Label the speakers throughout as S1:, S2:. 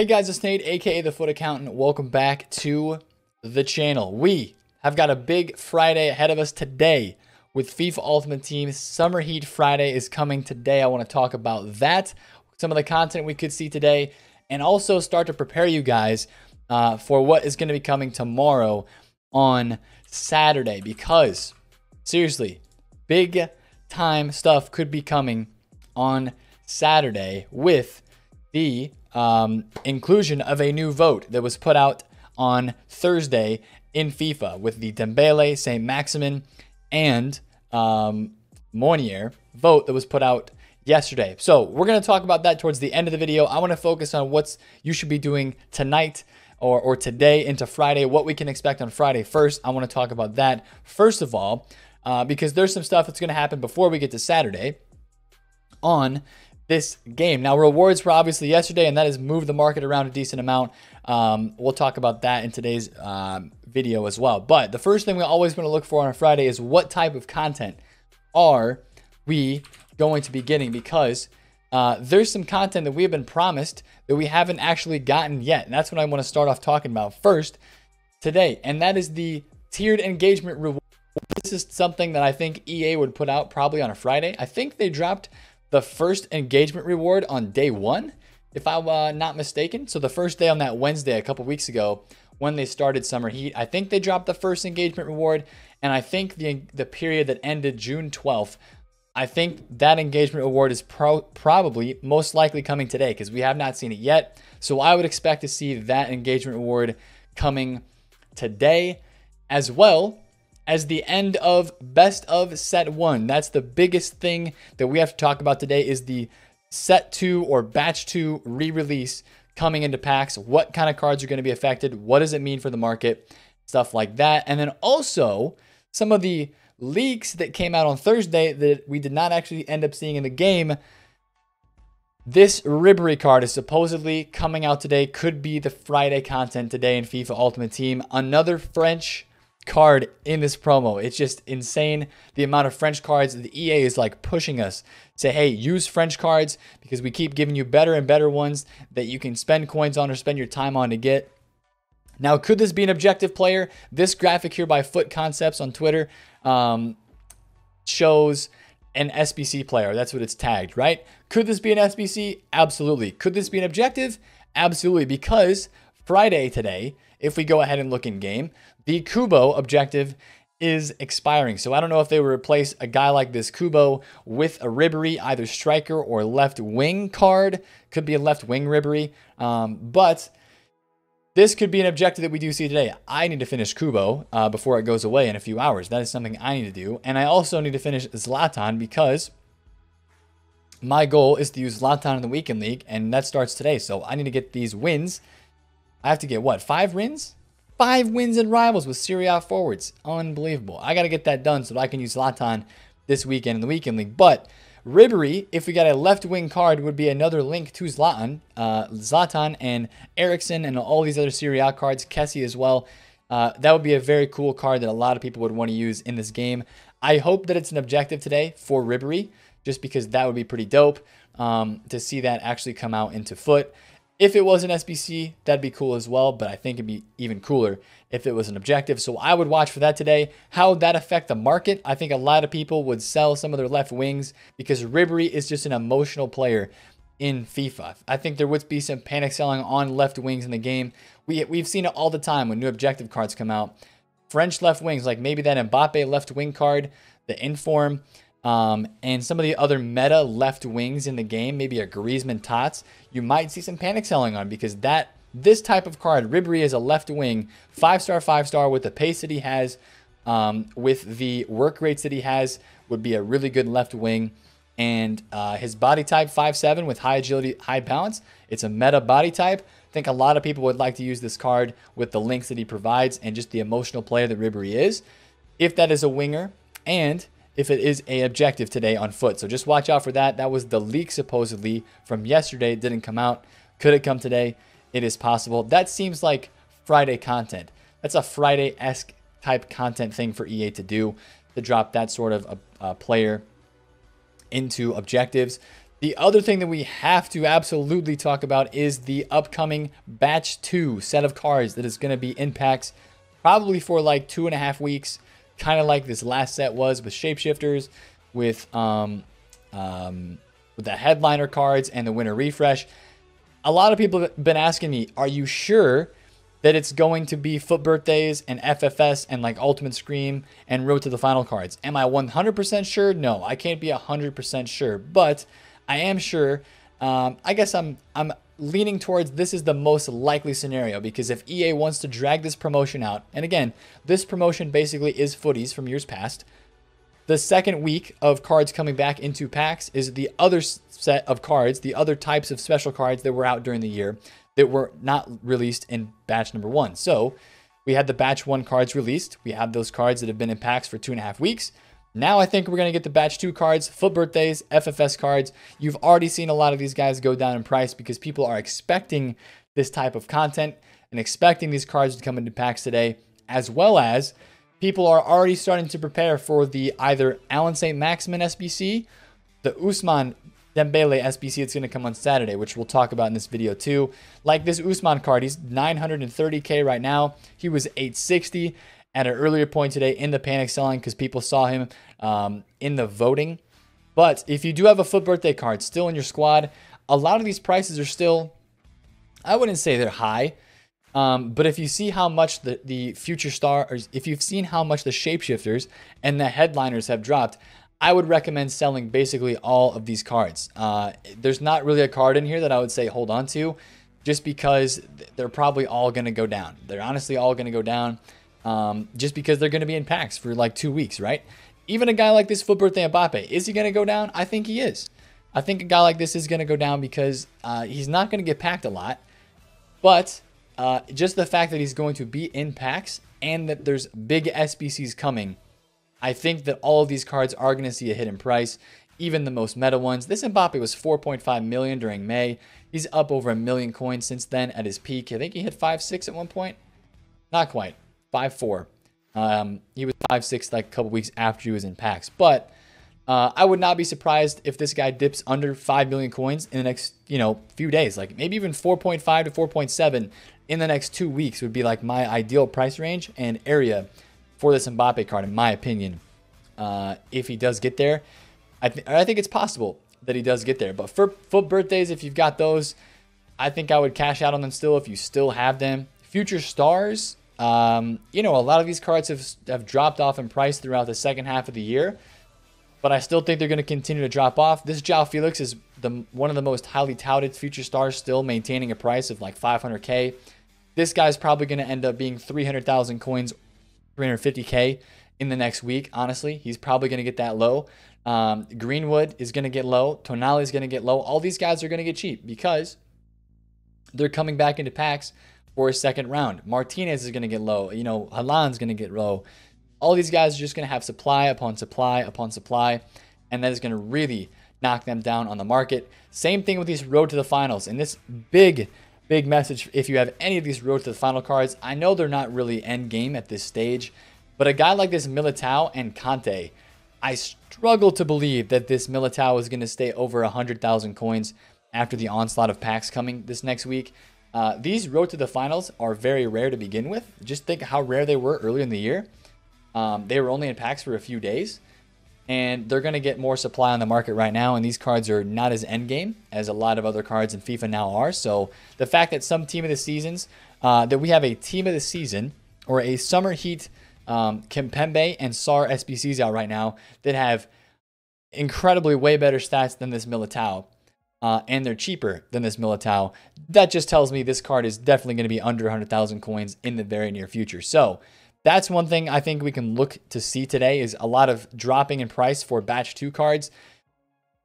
S1: Hey guys, it's Nate, aka The FUT Accountant. Welcome back to the channel. We have got a big Friday ahead of us today with FIFA Ultimate Team. Summer Heat Friday is coming today. I want to talk about that, some of the content we could see today, and also start to prepare you guys uh, for what is going to be coming tomorrow on Saturday. Because, seriously, big time stuff could be coming on Saturday with the um, inclusion of a new vote that was put out on Thursday in FIFA with the Dembele, Saint Maximin, and um, Meunier vote that was put out yesterday. So we're going to talk about that towards the end of the video. I want to focus on what's you should be doing tonight or, or today into Friday, what we can expect on Friday first. I want to talk about that first of all, uh, because there's some stuff that's going to happen before we get to Saturday on this game. Now, rewards were obviously yesterday, and that has moved the market around a decent amount. Um, we'll talk about that in today's um, video as well. But the first thing we always want to look for on a Friday is what type of content are we going to be getting because uh, there's some content that we have been promised that we haven't actually gotten yet. And that's what I want to start off talking about first today. And that is the tiered engagement reward. This is something that I think EA would put out probably on a Friday. I think they dropped the first engagement reward on day one, if I'm uh, not mistaken. So the first day on that Wednesday a couple weeks ago when they started Summer Heat, I think they dropped the first engagement reward, and I think the the period that ended June 12th. I think that engagement reward is pro- probably most likely coming today because we have not seen it yet. So I would expect to see that engagement reward coming today as well as the end of best of set one. That's the biggest thing that we have to talk about today is the set two or batch two re-release coming into packs. What kind of cards are going to be affected? What does it mean for the market? Stuff like that. And then also some of the leaks that came out on Thursday that we did not actually end up seeing in the game. This Ribery card is supposedly coming out today, could be the Friday content today in FIFA Ultimate Team. Another French card in this promo. It's just insane the amount of French cards. The EA is like pushing us. Say, hey, use French cards because we keep giving you better and better ones that you can spend coins on or spend your time on to get. Now, could this be an objective player? This graphic here by FUT Concepts on Twitter um, shows an SBC player. That's what it's tagged, right? Could this be an SBC? Absolutely. Could this be an objective? Absolutely. Because Friday today, if we go ahead and look in game, the Kubo objective is expiring. So I don't know if they would replace a guy like this Kubo with a Ribery, either striker or left wing card. Could be a left wing Ribery. Um, but this could be an objective that we do see today. I need to finish Kubo uh, before it goes away in a few hours. That is something I need to do. And I also need to finish Zlatan because my goal is to use Zlatan in the Weekend League, and that starts today. So I need to get these wins. I have to get, what, five wins? Five wins in rivals with Serie A forwards. Unbelievable. I got to get that done so that I can use Zlatan this weekend in the weekend league. But Ribery, if we got a left wing card, would be another link to Zlatan. Uh, Zlatan and Eriksen and all these other Serie A cards, Kessie as well. Uh, that would be a very cool card that a lot of people would want to use in this game. I hope that it's an objective today for Ribery, just because that would be pretty dope um, to see that actually come out into FUT. If it was an SBC, that'd be cool as well, but I think it'd be even cooler if it was an objective. So I would watch for that today. How would that affect the market? I think a lot of people would sell some of their left wings because Ribery is just an emotional player in FIFA. I think there would be some panic selling on left wings in the game. We, we've seen it all the time when new objective cards come out. French left wings, like maybe that Mbappe left wing card, the Inform, um, and some of the other meta left wings in the game, maybe a Griezmann Tots, you might see some panic selling on because that this type of card, Ribery is a left wing, five star, five star with the pace that he has, um, with the work rates that he has, would be a really good left wing. And uh, his body type, five seven with high agility, high balance. It's a meta body type. I think a lot of people would like to use this card with the links that he provides and just the emotional player that Ribery is. If that is a winger, and if it is a objective today on FUT. So just watch out for that. That was the leak supposedly from yesterday. It didn't come out. Could it come today? It is possible. That seems like Friday content. That's a Friday-esque type content thing for EA to do, to drop that sort of a, a player into objectives. The other thing that we have to absolutely talk about is the upcoming Batch 2 set of cards that is going to be in packs probably for like two and a half weeks, kind of like this last set was with Shapeshifters, with um, um, with the headliner cards and the winter refresh. A lot of people have been asking me, are you sure that it's going to be FUT Birthdays and FFS and like Ultimate Scream and Road to the Final cards? Am I 100% sure? No, I can't be 100% sure, but I am sure. Um, I guess I'm I'm leaning towards this is the most likely scenario because if EA wants to drag this promotion out, and again, this promotion basically is futties from years past. The second week of cards coming back into packs is the other set of cards, the other types of special cards that were out during the year that were not released in batch number one. So we had the batch one cards released. We have those cards that have been in packs for two and a half weeks. Now I think we're going to get the batch 2 cards, FUT birthdays, FFS cards. You've already seen a lot of these guys go down in price because people are expecting this type of content and expecting these cards to come into packs today, as well as people are already starting to prepare for the either Allan Saint-Maximin SBC, the Ousmane Dembele SBC that's going to come on Saturday, which we'll talk about in this video too. Like this Ousmane card, he's 930k right now. He was 860 at an earlier point today in the panic selling because people saw him um, in the voting. But if you do have a FUT birthday card still in your squad, a lot of these prices are still, I wouldn't say they're high. Um, but if you see how much the, the future stars, if you've seen how much the shapeshifters and the headliners have dropped, I would recommend selling basically all of these cards. Uh, there's not really a card in here that I would say hold on to just because they're probably all going to go down. They're honestly all going to go down um, just because they're going to be in packs for like two weeks, right? Even a guy like this FUT birthday Mbappe, is he going to go down? I think he is. I think a guy like this is going to go down because uh, he's not going to get packed a lot. But uh, just the fact that he's going to be in packs and that there's big SBCs coming, I think that all of these cards are going to see a hidden price, even the most meta ones. This Mbappe was 4.5 million during May. He's up over a million coins since then at his peak. I think he hit 5, 6 at one point. Not quite five four. Um, he was five six like a couple weeks after he was in packs, but uh, I would not be surprised if this guy dips under five million coins in the next you know few days. Like maybe even 4.5 to 4.7 in the next two weeks would be like my ideal price range and area for this Mbappe card, in my opinion. Uh, if he does get there, I, th- I think it's possible that he does get there. But for FUT birthdays, if you've got those, I think I would cash out on them still if you still have them. Future stars, um, you know, a lot of these cards have, have dropped off in price throughout the second half of the year, but I still think they're going to continue to drop off. This Joao Felix is the one of the most highly touted future stars, still maintaining a price of like 500k. This guy's probably going to end up being 300,000 coins, 350k in the next week. Honestly, he's probably going to get that low. Um, Greenwood is going to get low. Tonali is going to get low. All these guys are going to get cheap because they're coming back into packs for a second round. Martinez is going to get low. You know, Haaland's going to get low. All these guys are just going to have supply upon supply upon supply, and that is going to really knock them down on the market. Same thing with these road to the finals. And this big, big message if you have any of these road to the final cards, I know they're not really end game at this stage, but a guy like this Militao and Kanté, I struggle to believe that this Militao is going to stay over 100,000 coins after the onslaught of packs coming this next week. Uh, these road to the finals are very rare to begin with. Just think how rare they were earlier in the year. Um, they were only in packs for a few days, and they're going to get more supply on the market right now. And these cards are not as endgame as a lot of other cards in FIFA now are. So the fact that some team of the seasons, uh, that we have a team of the season or a summer heat um, Kimpembe and Sarr SBCs out right now that have incredibly way better stats than this Militao uh, and they're cheaper than this Militao. That just tells me this card is definitely going to be under 100,000 coins in the very near future. So that's one thing I think we can look to see today is a lot of dropping in price for batch two cards.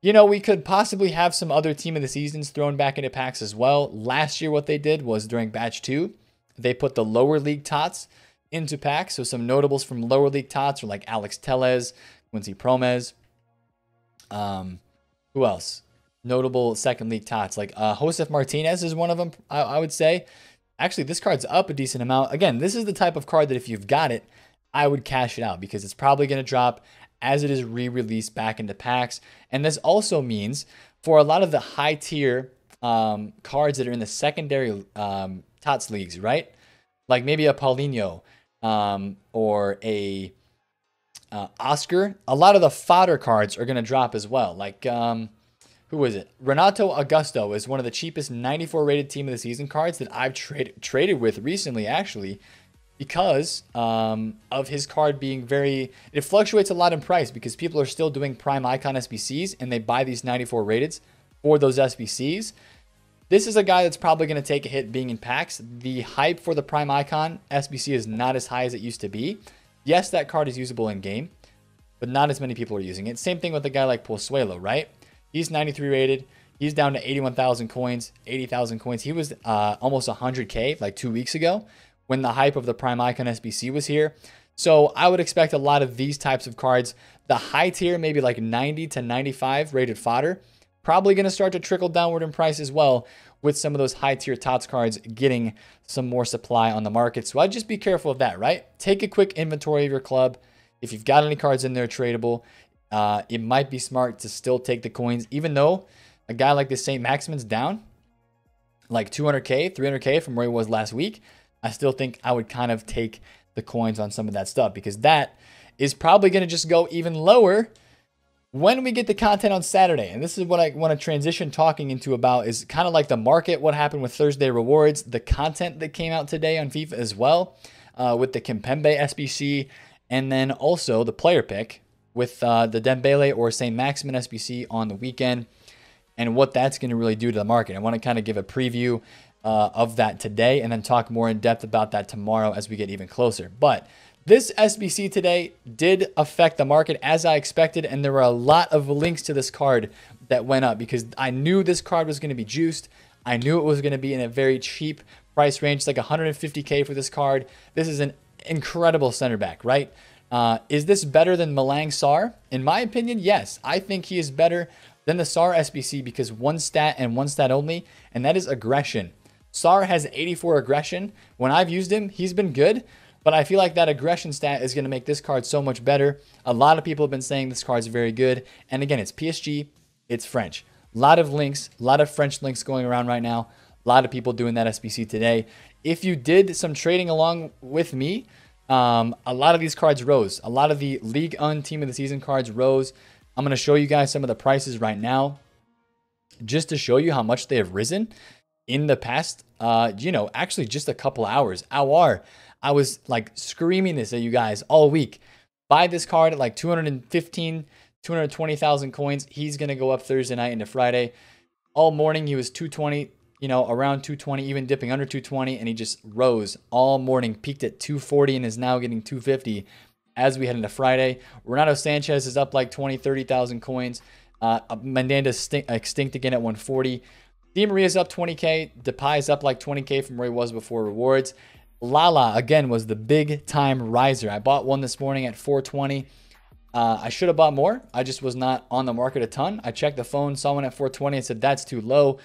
S1: You know, we could possibly have some other team of the seasons thrown back into packs as well. Last year, what they did was during batch two, they put the lower league tots into packs. So some notables from lower league tots are like Alex Telles, Quincy Promes. Um, who else? Notable second league tots. Like uh, Josef Martinez is one of them, I, I would say. Actually, this card's up a decent amount. Again, this is the type of card that if you've got it, I would cash it out because it's probably going to drop as it is re-released back into packs. And this also means for a lot of the high tier um, cards that are in the secondary um, TOTS leagues, right? Like maybe a Paulinho um, or a uh, Oscar. A lot of the fodder cards are going to drop as well. Like, um, who was it? Renato Augusto is one of the cheapest 94 rated team of the season cards that I've traded traded with recently, actually, because um, of his card being very. It fluctuates a lot in price because people are still doing prime icon SBCs and they buy these 94 rated for those SBCs. This is a guy that's probably going to take a hit being in packs. The hype for the prime icon SBC is not as high as it used to be. Yes, that card is usable in game, but not as many people are using it. Same thing with a guy like Pozuelo, right? He's 93 rated. He's down to 81,000 coins, 80,000 coins. He was uh, almost 100K like two weeks ago when the hype of the Prime Icon SBC was here. So I would expect a lot of these types of cards. The high tier, maybe like 90 to 95 rated fodder, probably going to start to trickle downward in price as well with some of those high tier TOTS cards getting some more supply on the market. So I'd just be careful of that, right? Take a quick inventory of your club. If you've got any cards in there tradable, uh, it might be smart to still take the coins, even though a guy like this St. Maximin's down like 200K, 300K from where he was last week. I still think I would kind of take the coins on some of that stuff because that is probably going to just go even lower when we get the content on Saturday, and this is what I want to transition talking into about is kind of like the market, what happened with Thursday rewards, the content that came out today on FIFA as well, uh, with the Kimpembe SBC, and then also the player pick with uh, the Dembele or St. Maximin SBC on the weekend, and what that's going to really do to the market. I want to kind of give a preview uh, of that today, and then talk more in depth about that tomorrow as we get even closer. But this SBC today did affect the market as I expected, and there were a lot of links to this card that went up because I knew this card was going to be juiced. I knew it was going to be in a very cheap price range, it's like 150k for this card. This is an incredible center back, right? Uh, is this better than Malang Sarr? In my opinion, yes. I think he is better than the Sarr SBC because one stat and one stat only, and that is aggression. Sarr has 84 aggression. When I've used him, he's been good. But I feel like that aggression stat is going to make this card so much better. A lot of people have been saying this card is very good. And again, it's PSG, it's French. A lot of links, a lot of French links going around right now. A lot of people doing that SBC today. If you did some trading along with me, um, a lot of these cards rose. A lot of the League Un Team of the Season cards rose. I'm going to show you guys some of the prices right now just to show you how much they have risen in the past, uh, you know, actually just a couple hours. Aouar I was like screaming this at you guys all week. Buy this card at like 215, 220,000 coins. He's going to go up Thursday night into Friday. All morning, he was 220, you know, around 220, even dipping under 220, and he just rose all morning, peaked at 240, and is now getting 250 as we head into Friday. Renato Sanchez is up like 20, 30,000 coins. Uh, Mandanda extinct again at 140. Di Maria's up 20k. Depay is up like 20k from where he was before rewards. Lala again was the big time riser. I bought one this morning at 420. Uh, I should have bought more. I just was not on the market a ton. I checked the phone, saw one at 420, and said that's too low.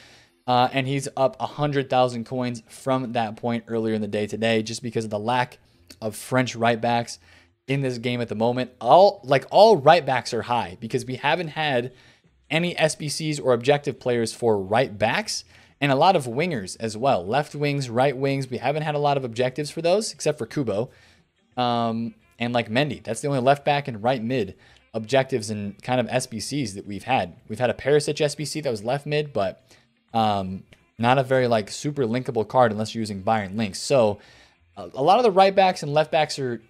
S1: Uh, and he's up 100,000 coins from that point earlier in the day today, just because of the lack of French right backs in this game at the moment. All like all right backs are high because we haven't had any SBCs or objective players for right backs and a lot of wingers as well. Left wings, right wings. We haven't had a lot of objectives for those, except for Kubo. Um, and like Mendy. That's the only left back and right mid objectives and kind of SBCs that we've had. We've had a Perisic SBC that was left mid, but um, not a very like super linkable card unless you're using Bayern links. So a, a lot of the right backs and left backs are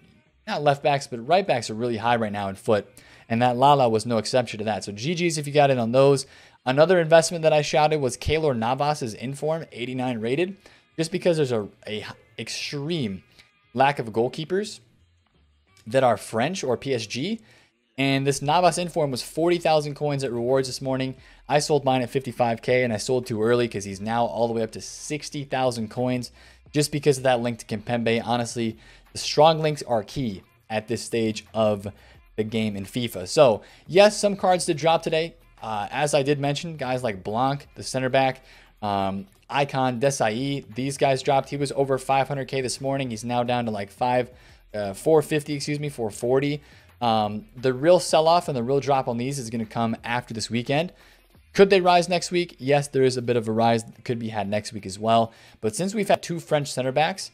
S1: not left backs, but right backs are really high right now in FUT. And that Lala was no exception to that. So GG's if you got in on those. Another investment that I shouted was Keylor Navas's Inform, 89 rated, just because there's a, a extreme lack of goalkeepers that are French or PSG. And this Navas Inform was 40,000 coins at rewards this morning. I sold mine at 55K and I sold too early because he's now all the way up to 60,000 coins just because of that link to Kimpembe. Honestly, the strong links are key at this stage of the game in FIFA. So, yes, some cards did drop today. Uh, as I did mention, guys like Blanc, the center back, um, Icon, Desailly, these guys dropped. He was over 500k this morning. He's now down to like five, uh, 450, excuse me, 440. Um, the real sell-off and the real drop on these is going to come after this weekend. Could they rise next week? Yes, there is a bit of a rise that could be had next week as well. But since we've had two French center backs,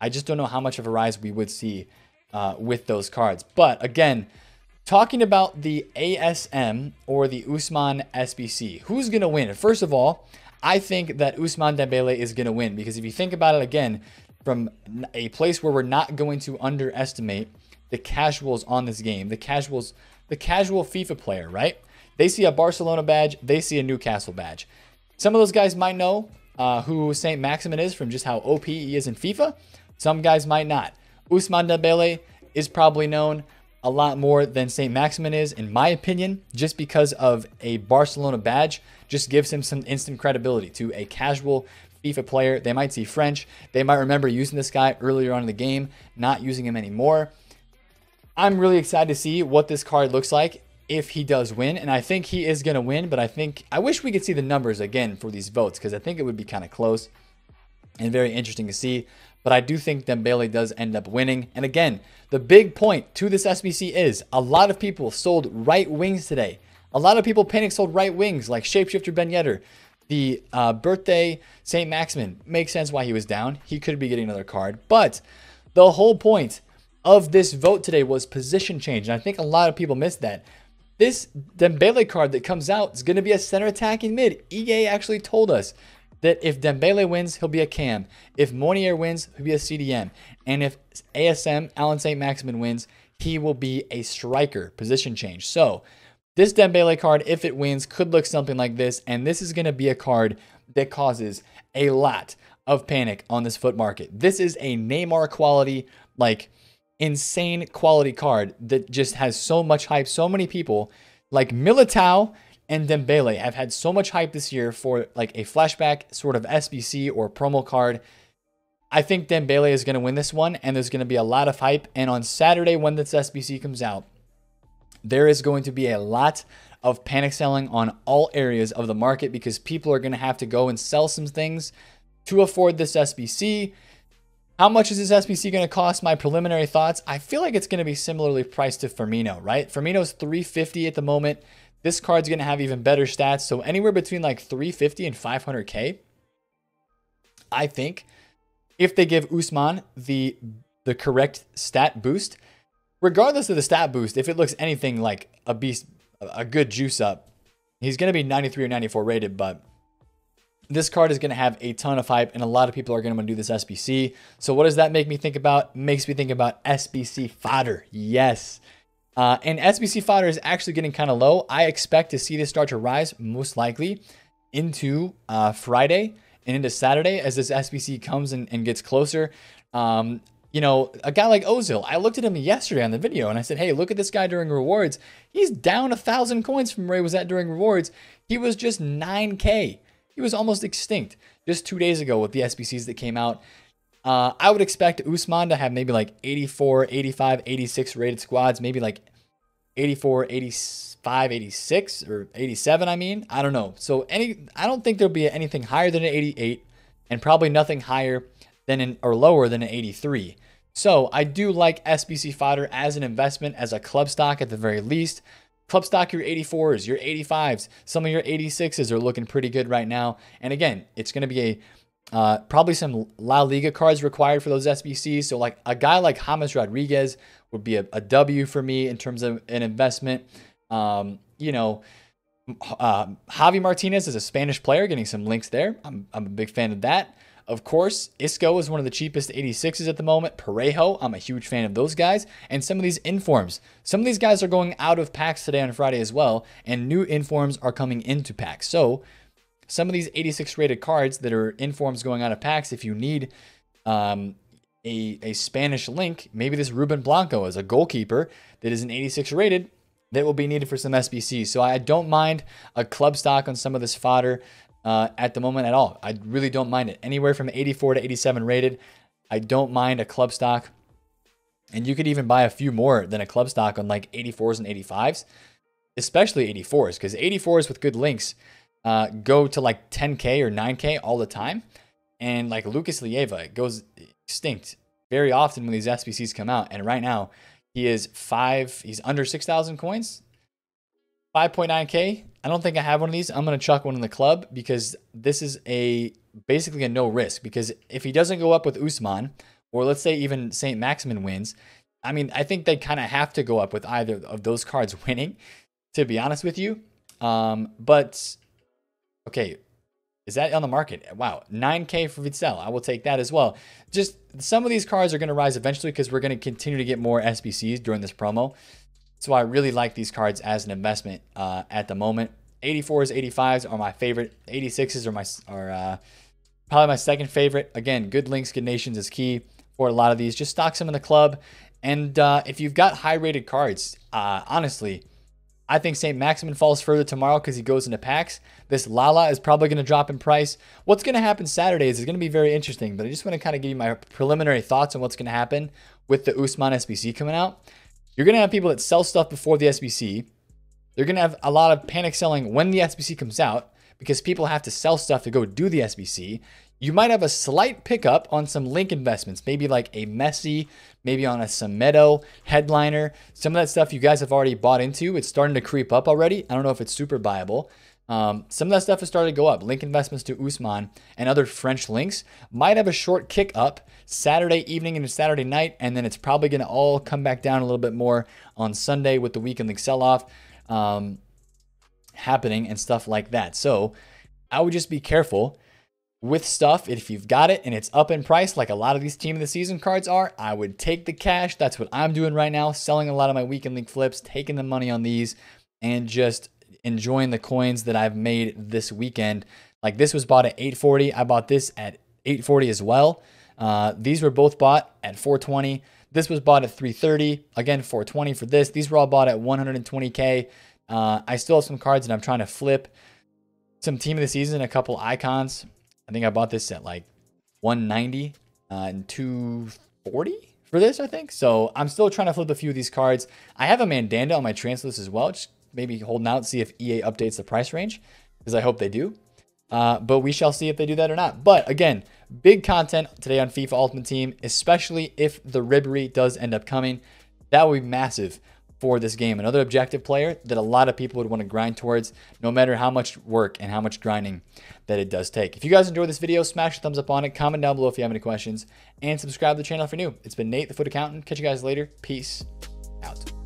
S1: I just don't know how much of a rise we would see uh, with those cards. But again, talking about the ASM or the Ousmane SBC, who's going to win? First of all, I think that Ousmane Dembele is going to win because if you think about it again, from a place where we're not going to underestimate the casuals on this game, the casuals, the casual FIFA player, right? They see a Barcelona badge, they see a Newcastle badge. Some of those guys might know uh, who St. Maximin is from just how OP he is in FIFA. Some guys might not. Ousmane Dembele is probably known a lot more than St. Maximin is, in my opinion, just because of a Barcelona badge, just gives him some instant credibility to a casual FIFA player. They might see French. They might remember using this guy earlier on in the game, not using him anymore. I'm really excited to see what this card looks like if he does win. And I think he is going to win, but I think I wish we could see the numbers again for these votes because I think it would be kind of close and very interesting to see. But I do think Dembele does end up winning. And again, the big point to this SBC is a lot of people sold right wings today. A lot of people panic sold right wings like Shapeshifter Ben Yedder. The uh, birthday St. Maximin makes sense why he was down. He could be getting another card. But the whole point of this vote today was position change. And I think a lot of people missed that. This Dembele card that comes out is going to be a center attacking mid. EA actually told us that if Dembele wins, he'll be a cam. If Meunier wins, he'll be a CDM. And if ASM, Allan St. Maximin wins, he will be a striker, position change. So this Dembele card, if it wins, could look something like this. And this is going to be a card that causes a lot of panic on this FUT market. This is a Neymar quality, like insane quality card that just has so much hype. So many people like Militao and Dembele have had so much hype this year for like a flashback sort of SBC or promo card. I think Dembele is going to win this one, and there's going to be a lot of hype. And on Saturday, when this SBC comes out, there is going to be a lot of panic selling on all areas of the market because people are going to have to go and sell some things to afford this SBC. How much is this SBC going to cost? My preliminary thoughts. I feel like it's going to be similarly priced to Firmino, right? Firmino's 350 at the moment. This card's going to have even better stats. So anywhere between like 350 and 500k. I think if they give Ousmane the the correct stat boost, regardless of the stat boost, if it looks anything like a beast, a good juice up, he's going to be 93 or 94 rated, but this card is going to have a ton of hype and a lot of people are going to want to do this SBC. So what does that make me think about? Makes me think about SBC fodder. Yes. Uh, and SBC fodder is actually getting kind of low. I expect to see this start to rise most likely into uh, Friday and into Saturday as this SBC comes and, and gets closer. Um, you know, a guy like Ozil, I looked at him yesterday on the video and I said, hey, look at this guy during rewards. He's down a thousand coins from where he was at during rewards. He was just 9K. He was almost extinct just two days ago with the SBCs that came out. Uh, I would expect Ousmane to have maybe like 84, 85, 86 rated squads, maybe like 84, 85, 86 or 87, I mean. I don't know. So any I don't think there'll be anything higher than an 88 and probably nothing higher than an or lower than an 83. So I do like SBC fodder as an investment, as a club stock at the very least. Club stock, your 84s, your 85s, some of your 86s are looking pretty good right now. And again, it's going to be a uh, probably some La Liga cards required for those SBCs. So like a guy like James Rodriguez would be a, a W for me in terms of an investment. Um, you know, uh, Javi Martinez is a Spanish player, getting some links there. I'm, I'm a big fan of that. Of course, Isco is one of the cheapest 86s at the moment. Parejo, I'm a huge fan of those guys. And some of these informs. Some of these guys are going out of packs today on Friday as well. And new informs are coming into packs. So some of these 86 rated cards that are informs going out of packs, if you need um, a, a Spanish link, maybe this Ruben Blanco is a goalkeeper that is an 86 rated that will be needed for some SBCs. So I don't mind a club stock on some of this fodder uh, at the moment at all. I really don't mind it. Anywhere from 84 to 87 rated. I don't mind a club stock. And you could even buy a few more than a club stock on like 84s and 85s, especially 84s, because 84s with good links uh, go to like 10K or 9K all the time. And like Lucas Leiva goes extinct very often when these SBCs come out. And right now, he is five, he's under 6,000 coins. 5.9K. I don't think I have one of these. I'm going to chuck one in the club because this is a basically a no risk. Because if he doesn't go up with Ousmane, or let's say even St. Maximin wins, I mean, I think they kind of have to go up with either of those cards winning, to be honest with you. Um, but okay, is that on the market? Wow, 9K for Witsel. I will take that as well. Just some of these cards are going to rise eventually because we're going to continue to get more SBCs during this promo. So I really like these cards as an investment uh, at the moment. 84s, 85s are my favorite. 86s are my are uh, probably my second favorite. Again, good links, good nations is key for a lot of these. Just stock some in the club. And uh, if you've got high rated cards, uh, honestly, I think St. Maximin falls further tomorrow because he goes into packs. This Lala is probably going to drop in price. What's going to happen Saturdays is going to be very interesting, but I just want to kind of give you my preliminary thoughts on what's going to happen with the Ousmane SBC coming out. You're going to have people that sell stuff before the SBC. They're going to have a lot of panic selling when the SBC comes out because people have to sell stuff to go do the SBC. You might have a slight pickup on some link investments, maybe like a Messi, maybe on a Semedo headliner. Some of that stuff you guys have already bought into. It's starting to creep up already. I don't know if it's super viable. Um, some of that stuff has started to go up. Link investments to Ousmane and other French links might have a short kick up Saturday evening into Saturday night, and then it's probably going to all come back down a little bit more on Sunday with the weekend league sell off um, happening and stuff like that. So I would just be careful with stuff. If you've got it and it's up in price, like a lot of these team of the season cards are, I would take the cash. That's what I'm doing right now, selling a lot of my weekend league flips, taking the money on these, and just enjoying the coins that I've made this weekend. Like this was bought at 840. I bought this at 840 as well. Uh, these were both bought at 420. This was bought at 330. Again, 420 for this. These were all bought at 120k. Uh, I still have some cards that I'm trying to flip. Some team of the season, a couple icons. I think I bought this at like 190 uh, and 240 for this, I think. So I'm still trying to flip a few of these cards. I have a Mandanda on my transfer list as well. Just maybe holding out, see if EA updates the price range, because I hope they do. Uh, but we shall see if they do that or not. But again, big content today on FIFA Ultimate Team, especially if the Ribery does end up coming. That would be massive for this game. Another objective player that a lot of people would want to grind towards, no matter how much work and how much grinding that it does take. If you guys enjoyed this video, smash a thumbs up on it, comment down below if you have any questions, and subscribe to the channel if you're new. It's been Nate, the FUT Accountant. Catch you guys later. Peace out.